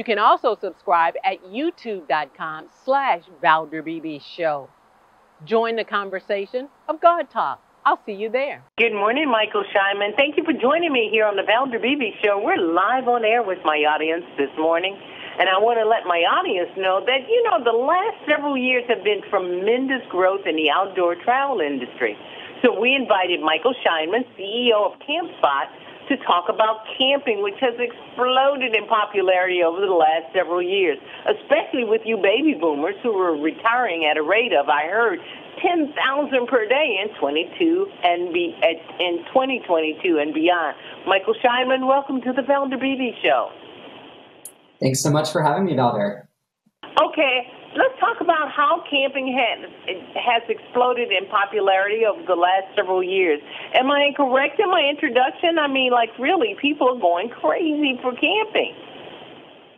You can also subscribe at YouTube.com slash ValderBeebeShow. Join the conversation of God Talk. I'll see you there. Good morning, Michael Scheinman. Thank you for joining me here on the Valder Beebe Show. We're live on air with my audience this morning. And I want to let my audience know that, you know, the last several years have been tremendous growth in the outdoor travel industry. So we invited Michael Scheinman, CEO of CampSpot, to talk about camping, which has exploded in popularity over the last several years, especially with you baby boomers who are retiring at a rate of, I heard, 10,000 per day in 22 and be, in 2022 and beyond. Michael Scheinman, welcome to the Valder Beebe Show. Thanks so much for having me, Valder. Okay, let's talk about how camping has, has exploded in popularity over the last several years. Am I incorrect in my introduction? I mean, like, really, people are going crazy for camping.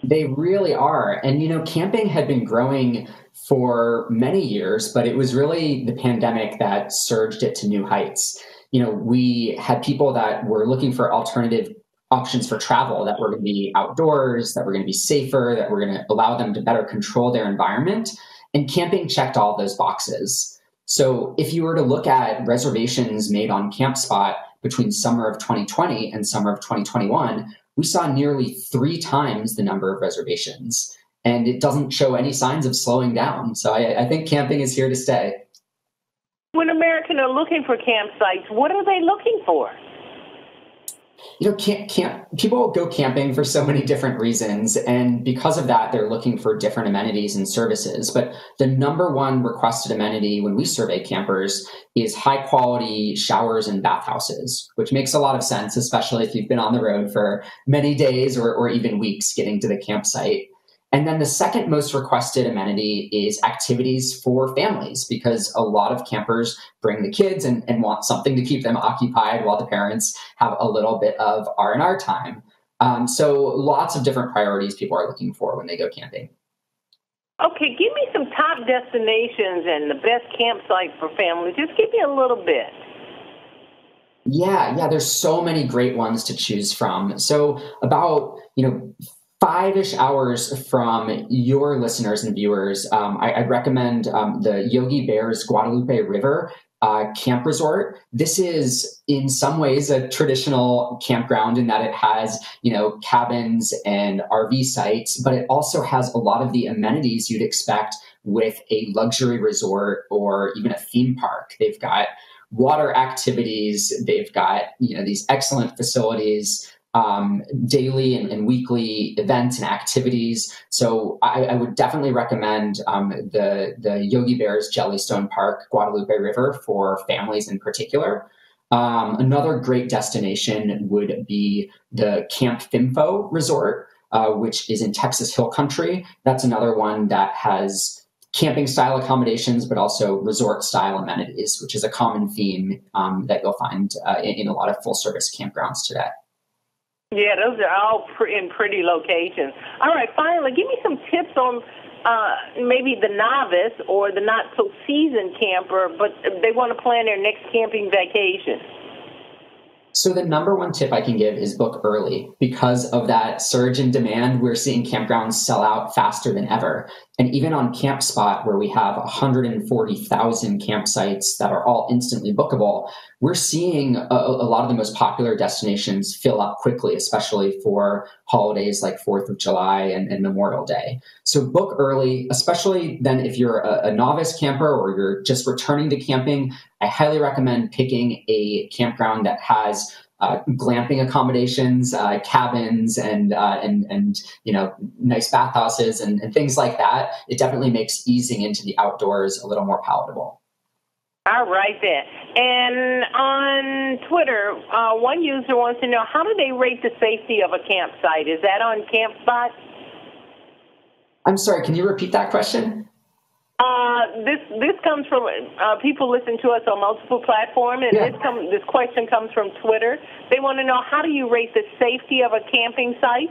They really are. And, you know, camping had been growing for many years, but it was really the pandemic that surged it to new heights. You know, we had people that were looking for alternative options for travel that were going to be outdoors, that were going to be safer, that were going to allow them to better control their environment. And camping checked all those boxes. So if you were to look at reservations made on CampSpot between summer of 2020 and summer of 2021, we saw nearly three times the number of reservations. And it doesn't show any signs of slowing down. So I, I think camping is here to stay. When Americans are looking for campsites, what are they looking for? You know, camp, camp, people go camping for so many different reasons. And because of that, they're looking for different amenities and services. But the number one requested amenity when we survey campers is high quality showers and bathhouses, which makes a lot of sense, especially if you've been on the road for many days or, or even weeks getting to the campsite. And then the second most requested amenity is activities for families because a lot of campers bring the kids and, and want something to keep them occupied while the parents have a little bit of R&R time. Um, so lots of different priorities people are looking for when they go camping. Okay, give me some top destinations and the best campsite for families. Just give me a little bit. Yeah, yeah, there's so many great ones to choose from. So about, you know, five-ish hours from your listeners and viewers, um, I, would recommend um, the Yogi Bears Guadalupe River uh, camp resort. This is in some ways a traditional campground in that it has, you know, cabins and RV sites, but it also has a lot of the amenities you'd expect with a luxury resort or even a theme park. They've got water activities. They've got, you know, these excellent facilities um, daily and, and, weekly events and activities. So I, I would definitely recommend um, the the Yogi Bears Jellystone Park Guadalupe River for families in particular. Um, another great destination would be the Camp Fimfo Resort, uh, which is in Texas Hill Country. That's another one that has camping style accommodations, but also resort style amenities, which is a common theme um, that you'll find uh, in, in a lot of full service campgrounds today. Yeah, those are all in pretty locations. All right, finally, give me some tips on uh, maybe the novice or the not so seasoned camper, but they want to plan their next camping vacation. So the number one tip I can give is book early. Because of that surge in demand, we're seeing campgrounds sell out faster than ever. And even on CampSpot, where we have 140,000 campsites that are all instantly bookable, we're seeing a, a, lot of the most popular destinations fill up quickly, especially for holidays like 4th of July and, and Memorial Day. So book early, especially then if you're a, a novice camper or you're just returning to camping. I highly recommend picking a campground that has glamping accommodations, uh, cabins, and uh, and and you know nice bathhouses and, and things like that. It definitely makes easing into the outdoors a little more palatable. All right then. And on Twitter, uh, one user wants to know how do they rate the safety of a campsite? Is that on CampSpot? I'm sorry, can you repeat that question? Uh, this this comes from uh, people listen to us on multiple platforms, and Yeah. this come, this question comes from Twitter. They want to know how do you rate the safety of a camping site?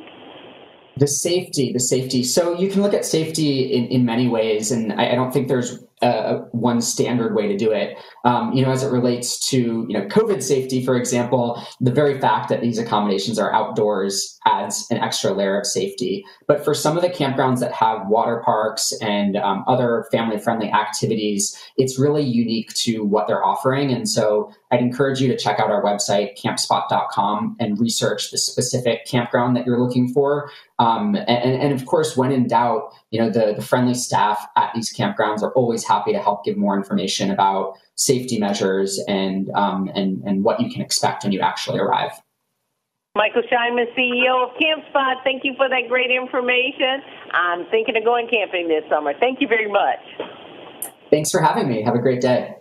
The safety, the safety. So you can look at safety in, in many ways, and I, I don't think there's uh, one standard way to do it. Um, you know, as it relates to you know COVID safety, for example, the very fact that these accommodations are outdoors adds an extra layer of safety. But for some of the campgrounds that have water parks and um, other family-friendly activities, it's really unique to what they're offering. And so I'd encourage you to check out our website, campspot.com, and research the specific campground that you're looking for. Um, and, and of course, when in doubt, you know the, the friendly staff at these campgrounds are always happy to help give more information about safety measures and um, and and what you can expect when you actually arrive. Michael Scheinman, CEO of CampSpot, thank you for that great information. I'm thinking of going camping this summer. Thank you very much. Thanks for having me. Have a great day.